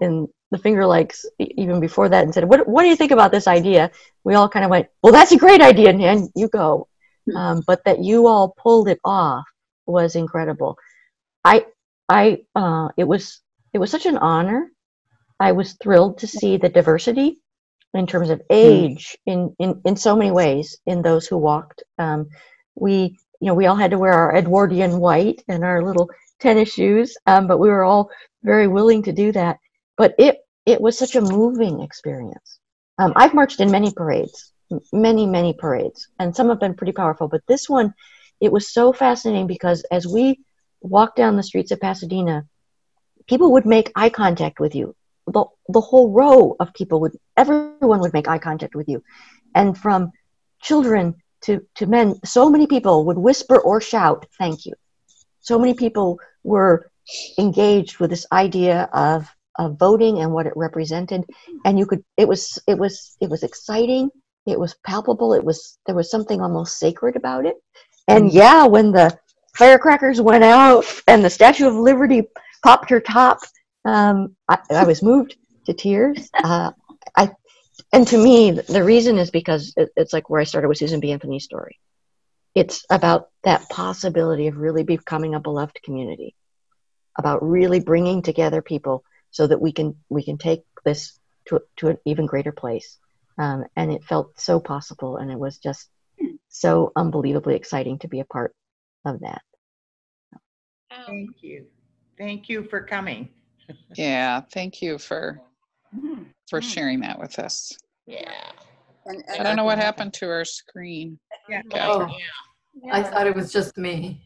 in the Finger Lakes e- even before that and said, "What what do you think about this idea?" We all kind of went, "Well, that's a great idea, Nan. You go." Um, but that you all pulled it off was incredible. I I uh, it was it was such an honor. I was thrilled to see the diversity in terms of age in, in, in so many ways in those who walked. Um, we, you know, we all had to wear our Edwardian white and our little tennis shoes, um, but we were all very willing to do that. But it, it was such a moving experience. Um, I've marched in many parades, many, many parades, and some have been pretty powerful. But this one, it was so fascinating because as we walked down the streets of Pasadena, people would make eye contact with you. The, the whole row of people would, everyone would make eye contact with you. And from children to, to men, so many people would whisper or shout, thank you. So many people were engaged with this idea of, of voting and what it represented. And you could, it was, it was, it was exciting. It was palpable. It was, there was something almost sacred about it. And yeah, when the firecrackers went out and the Statue of Liberty popped her top, um, I, I was moved to tears. Uh, I, and to me, the reason is because it, it's like where I started with Susan B. Anthony's story. It's about that possibility of really becoming a beloved community, about really bringing together people so that we can we can take this to to an even greater place. Um, and it felt so possible, and it was just so unbelievably exciting to be a part of that. Thank you. Thank you for coming. (laughs) Yeah, thank you for for Mm. sharing that with us. Yeah. And, I don't know what happened to our screen. Yeah. Catherine. Oh, I thought it was just me.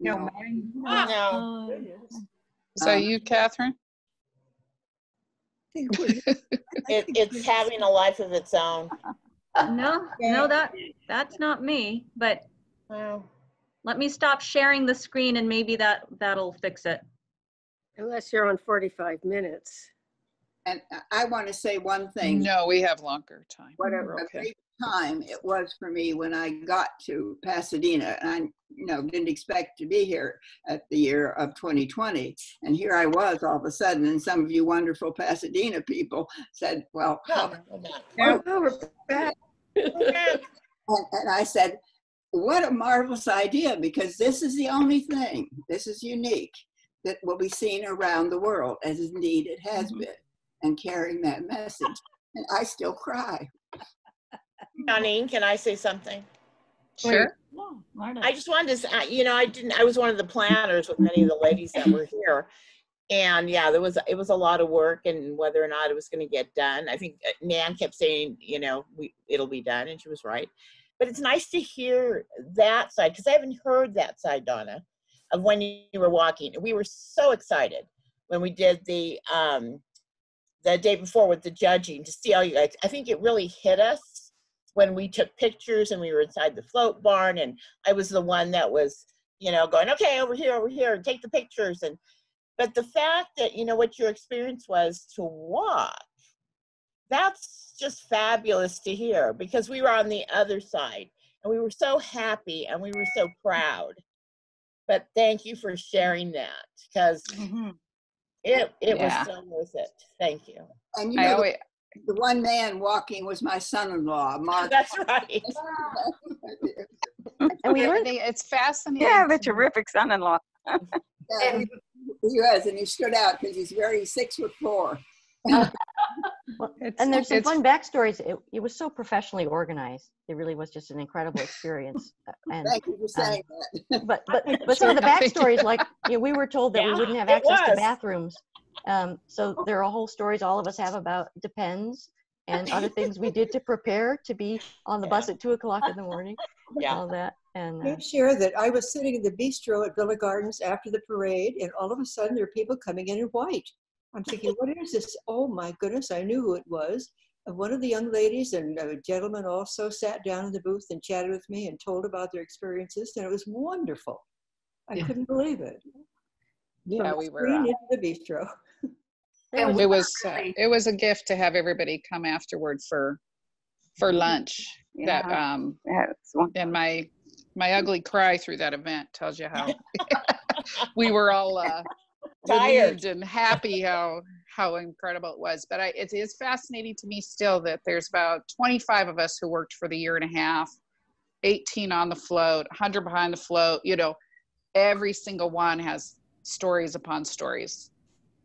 No, mine. No. Is that Um, you, Catherine? (laughs) It, it's having a life of its own. No, no, that, that's not me, but Well, let me stop sharing the screen and maybe that, that'll fix it. Unless you're on 45 minutes. And I- I want to say one thing. No, we have longer time. what a, a okay. Great time it was for me when I got to Pasadena. And I, you know, didn't expect to be here at the year of 2020. And here I was all of a sudden, and some of you wonderful Pasadena people said, well, how no, hold on. No. Oh, we're back. (laughs) and, and I said, what a marvelous idea, because this is the only thing, this is unique, that will be seen around the world, as indeed it has Mm-hmm. been, and carrying that message. And I still cry. Janine, can I say something? Sure. I just wanted to, say, you know, I didn't, I was one of the planners with many of the ladies that were here. And yeah, there was, it was a lot of work and whether or not it was going to get done. I think uh, Nan kept saying, you know, we, it'll be done and she was right. But it's nice to hear that side because I haven't heard that side, Donna, of when you were walking. We were so excited when we did the, um, the day before with the judging to see all you guys. I think it really hit us when we took pictures and we were inside the float barn and I was the one that was, you know, going, okay, over here, over here, and take the pictures. And, but the fact that, you know, what your experience was to watch, that's just fabulous to hear because we were on the other side and we were so happy and we were so proud. But thank you for sharing that because mm-hmm. it, it Yeah. was so worth it. Thank you. And you I know, always, the one man walking was my son-in-law, Mark. That's right. (laughs) And we learned it's fascinating. Yeah, the terrific son-in-law. Yeah, he he was, and he stood out because he's very six foot four. well, and there's some fun backstories. It, it was so professionally organized. It really was just an incredible experience. Uh, (laughs) And Thank you for saying that. but but (laughs) but some of the Thank you. backstories, like you know, we were told that we wouldn't have access to bathrooms. Um, so there are whole stories all of us have about depends and other (laughs) things we did to prepare to be on the bus at two o'clock in the (laughs) morning. Yeah. All that and uh, share that I was sitting in the bistro at Villa Gardens after the parade, and all of a sudden there are people coming in in white. I'm thinking, what is this? Oh my goodness, I knew who it was. And one of the young ladies and a gentleman also sat down in the booth and chatted with me and told about their experiences, and it was wonderful. I Yeah. couldn't believe it. Yeah, From the we were. screen uh, into the bistro. And we it was uh, it was a gift to have everybody come afterward for for lunch. That um Yeah, and my my ugly cry through that event tells you how (laughs) we were all uh Tired. and happy how how incredible it was but i it is fascinating to me still that there's about 25 of us who worked for the year and a half 18 on the float 100 behind the float you know every single one has stories upon stories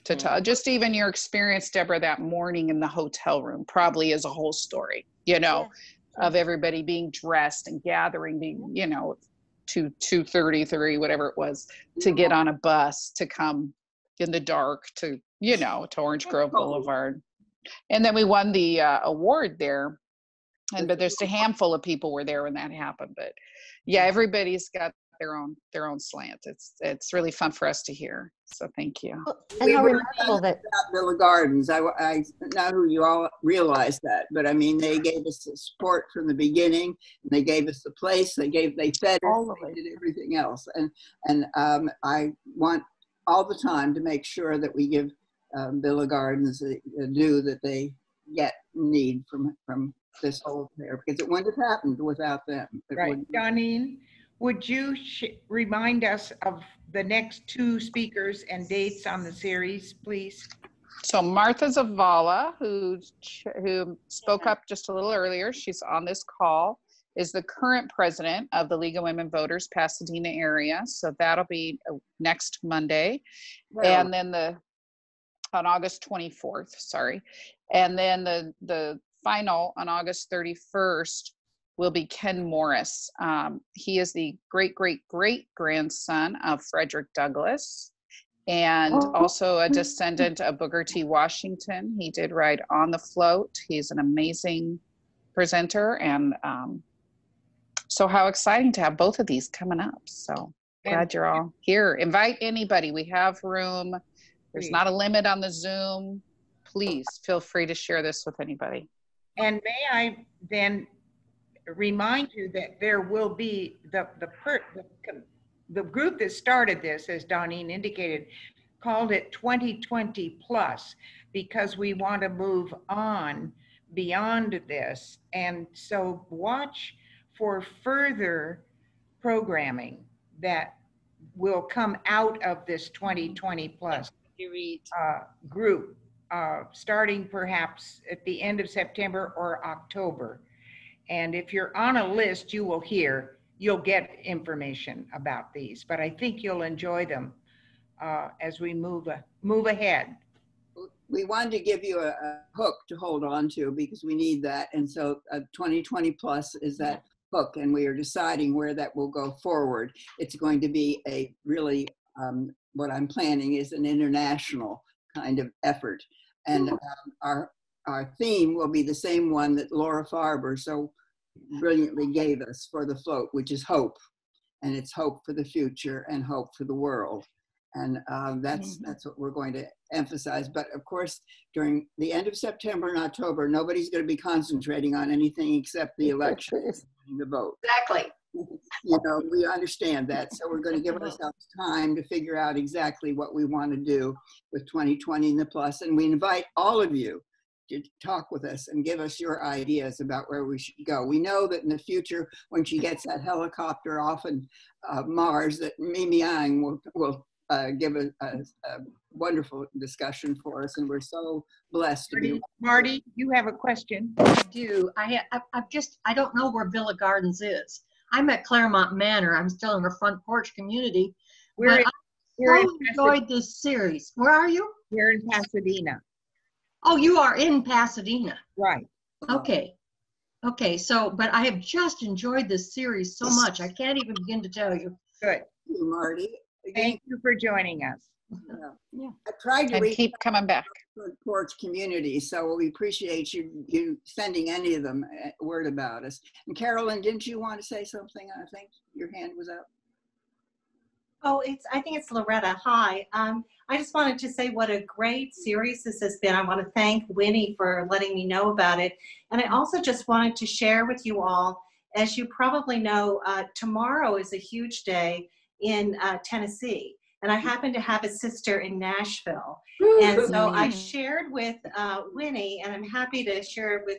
to mm. tell. Just even your experience deborah that morning in the hotel room probably is a whole story you know of everybody being dressed and gathering being you know two two thirty three whatever it was to get on a bus to come in the dark to you know to orange grove (laughs) boulevard. And then we won the uh, award there and but there's a mm-hmm. handful of people were there when that happened but yeah mm-hmm. everybody's got their own their own slant it's it's really fun for us to hear so thank you and We how remarkable that Villa Gardens, I, I know who you all realize that, but I mean, they gave us the support from the beginning. and They gave us the place, they gave, they fed All us, of they did everything else. And, and um, I want all the time to make sure that we give um, Villa Gardens the, the due that they get, need from, from this whole fair, because it wouldn't have happened without them. It Right. wouldn't- Donine, would you sh- remind us of the next two speakers and dates on the series, please? So Martha Zavala, who who spoke up just a little earlier, she's on this call, is the current president of the League of Women Voters Pasadena area. So that'll be uh, next Monday, and then the on August 24th. Sorry, and then the the final on August 31st will be Ken Morris. Um, he is the great great great grandson of Frederick Douglass and also a descendant of Booker T. Washington. He did ride on the float. He's an amazing presenter, and um, so how exciting to have both of these coming up. So glad you're all here. Invite anybody. We have room. There's not a limit on the Zoom. Please feel free to share this with anybody. And may I then remind you that there will be the, the, per, the, the group that started this, as Donine indicated, called it 2020 plus because we want to move on beyond this. And so watch for further programming that will come out of this 2020 plus uh, group, uh, starting perhaps at the end of September or October. And if you're on a list, you will hear, you'll get information about these, but I think you'll enjoy them uh, as we move, a- move ahead. we wanted to give you a, a hook to hold on to because we need that. And so uh, 2020 plus is that hook, and we are deciding where that will go forward. It's going to be a really, um, what I'm planning is an international kind of effort. And um, our, our theme will be the same one that Laura Farber so brilliantly gave us for the float, which is hope. And it's hope for the future and hope for the world. And um, that's that's what we're going to emphasize. But of course, during the end of September and October, nobody's going to be concentrating on anything except the election, and the vote. Exactly. (laughs) You know, we understand that. So we're going to give ourselves time to figure out exactly what we want to do with 2020 and the plus. And we invite all of you to talk with us and give us your ideas about where we should go. We know that in the future, when she gets that helicopter off in uh, Mars, that Mimi Aung will, will uh, give a, a, a wonderful discussion for us, and we're so blessed to be. Marty, Marty, you have a question? I do. I, I, I've just, I don't know where Villa Gardens is. I'm at Claremont Manor. I'm still in the front porch community. We're in- I we're so enjoyed this series. Where are you? We're in Pasadena. Oh, you are in Pasadena. Right. Okay. Okay. So, but I have just enjoyed this series so much. I can't even begin to tell you. Good. Thank you, Marty. Thank you for joining us. Yeah. I tried to And reach keep coming back. front porch community, so we appreciate you you sending any of them uh, word about us. And Carolyn, didn't you want to say something? I think your hand was up. Oh, it's, I think it's Loretta. Hi. Um, I just wanted to say what a great series this has been. I want to thank Winnie for letting me know about it. And I also just wanted to share with you all, as you probably know, uh, tomorrow is a huge day in uh, Tennessee. And I happen to have a sister in Nashville. And so I shared with uh, Winnie, and I'm happy to share it with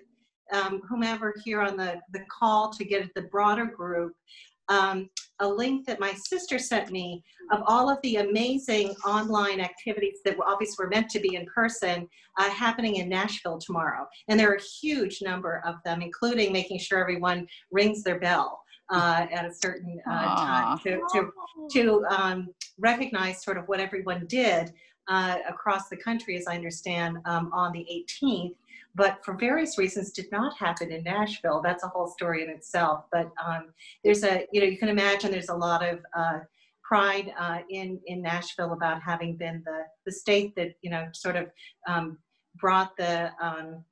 um, whomever here on the, the call to get the broader group, um, a link that my sister sent me of all of the amazing online activities that obviously were meant to be in person uh, happening in Nashville tomorrow. And there are a huge number of them, including making sure everyone rings their bell uh, at a certain uh, time to, to, to um, recognize sort of what everyone did uh, across the country, as I understand, um, on the 18th but for various reasons did not happen in Nashville. That's a whole story in itself. But um, there's a, you know, you can imagine there's a lot of uh, pride uh, in in Nashville about having been the the state that you know sort of um, brought the um,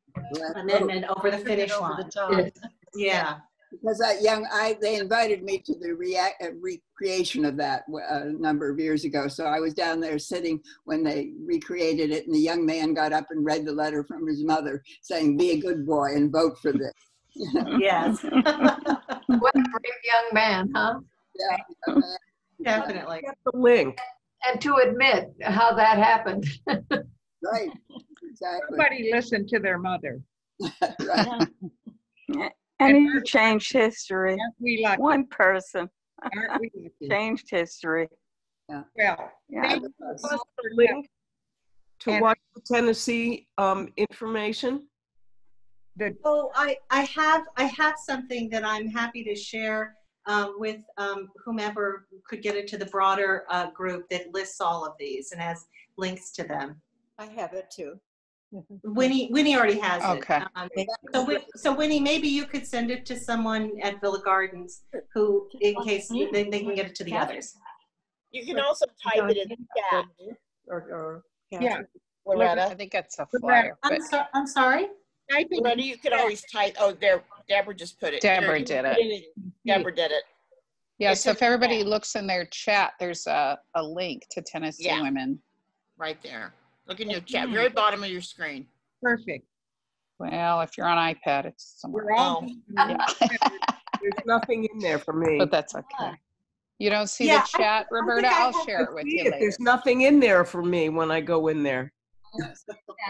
amendment over the finish line. the top. Yeah. Because that young, I they invited me to the react, uh, recreation of that uh, a number of years ago. So I was down there sitting when they recreated it, and the young man got up and read the letter from his mother saying, "Be a good boy and vote for this." (laughs) You know? Yes. (laughs) What a brave young man, huh? Yeah. (laughs) Definitely. Get the link. And to admit how that happened. Right. Exactly. Somebody listened to their mother. right. And you changed history. Aren't we lucky? One person we (laughs) lucky? changed history. Well, Yeah. thank you Us both the for link to And- watch the Tennessee um, information. the Oh, I, I have I have something that I'm happy to share um, with um, whomever could get it to the broader uh, group that lists all of these and has links to them. I have it too. Winnie Winnie already has Okay. it. Um, so Win- so Winnie, maybe you could send it to someone at Villa Gardens who, in case they, they can get it to the others. You can also type it in the chat, Or, or yeah. I Loretta. think that's a flyer. I'm, But so, I'm sorry. Typing Loretta, you could always type, oh, there, Deborah just put it. Deborah You did put it. in- Deborah did it. yeah, It's so if everybody chat. looks in their chat, there's a, a link to Tennessee Yeah. Women. right there. Look in your chat, very bottom of your screen. perfect. Well, if you're on iPad, it's somewhere. We're all. Oh. Yeah. (laughs) There's nothing in there for me. but that's okay. You don't see Yeah, the chat, Roberta? I I'll have share I it with see you it. later. There's nothing in there for me when I go in there. (laughs)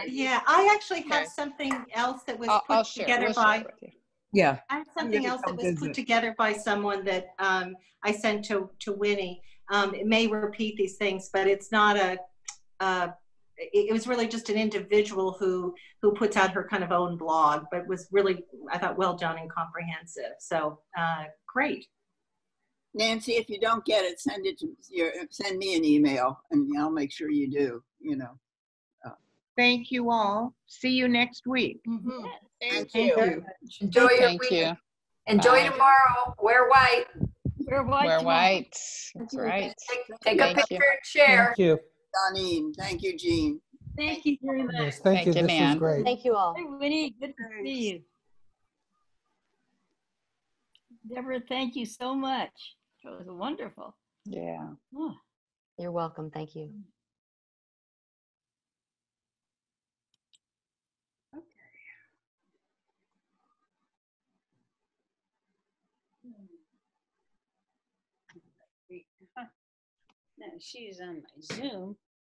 Yeah, I actually have Okay. something else that was I'll, I'll put share. together We'll by. share it with you. Yeah. I have something gonna else that come was visit. put together by someone that um, I sent to, to Winnie. Um, it may repeat these things, but it's not a, uh, it, it was really just an individual who, who puts out her kind of own blog, but was really, I thought, well done and comprehensive. So, uh, great. Nancy, if you don't get it, send it to your, send me an email and I'll make sure you do, you know. Thank you all. See you next week. Thank Thank you. you. Enjoy your Thank week. you. Enjoy Bye. tomorrow. Wear white. We're white. We're white. That's right. Take, take a Thank you. picture and share. Thank you. Donine, thank you, Jean. Thank you very much. Yes, Thank thank you. you, This was great. Thank you all. Hey, Winnie, good to see you. Deborah, thank you so much. It was wonderful. Yeah. Oh. You're welcome. Thank you. (laughs) No, she's on my Zoom.